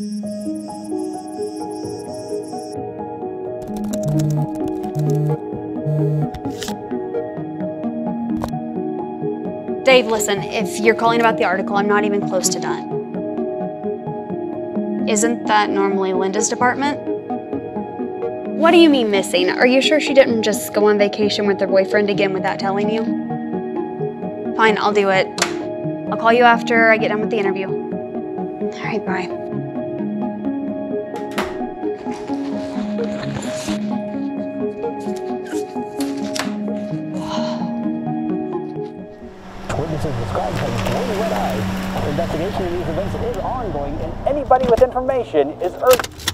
Dave, listen, if you're calling about the article, I'm not even close to done. Isn't that normally Linda's department? What do you mean missing? Are you sure she didn't just go on vacation with her boyfriend again without telling you? Fine, I'll do it. I'll call you after I get done with the interview. All right, bye. Described glowing red eyes. Investigation of these events is ongoing, and anybody with information is urged.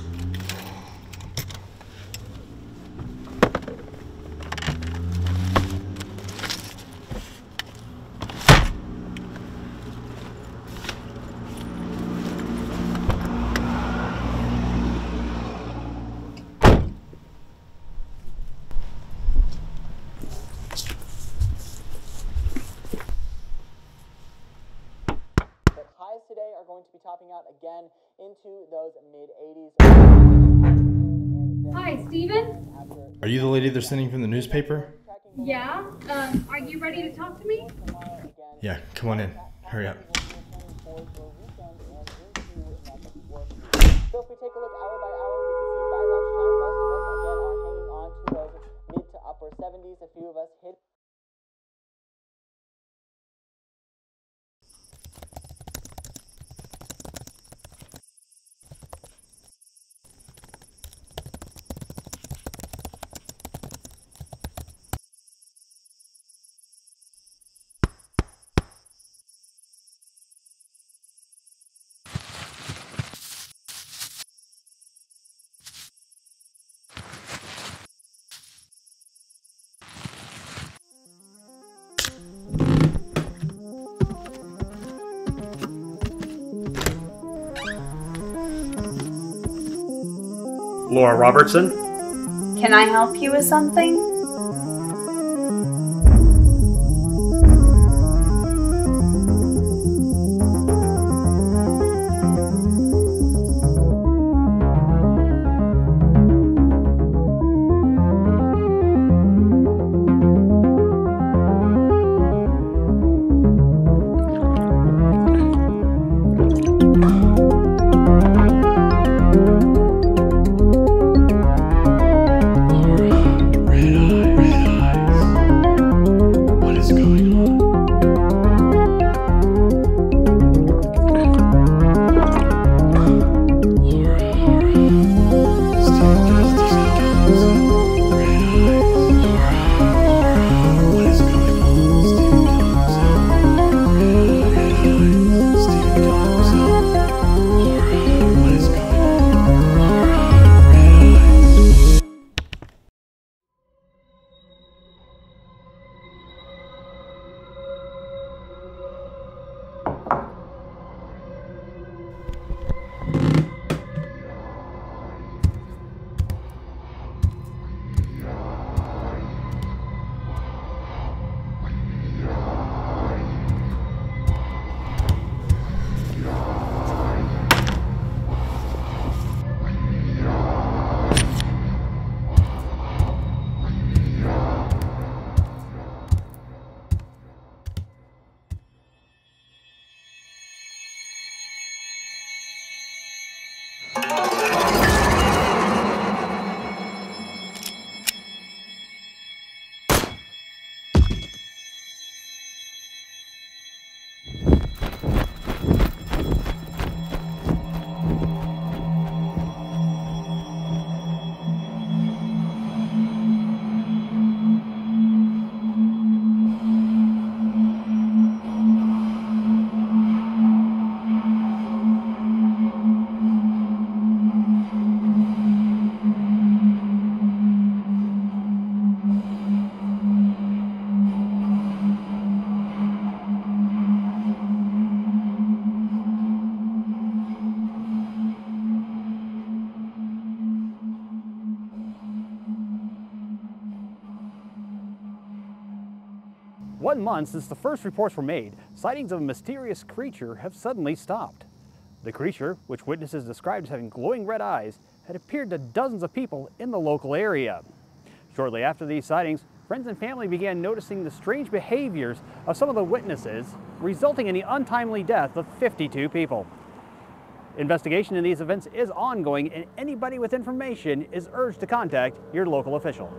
Going to be topping out again into those mid 80s. Hi, Steven? Are you the lady they're sending from the newspaper? Yeah? Um, are you ready to talk to me? Yeah, come on in. Hurry up. So if we take a look hour by hour, we can see by lunchtime, most of us again are hanging on to those mid to upper 70s. A few of us hit Laura Robertson. Can I help you with something? One month since the first reports were made, sightings of a mysterious creature have suddenly stopped. The creature, which witnesses described as having glowing red eyes, had appeared to dozens of people in the local area. Shortly after these sightings, friends and family began noticing the strange behaviors of some of the witnesses, resulting in the untimely death of 52 people. Investigation in these events is ongoing, and anybody with information is urged to contact your local official.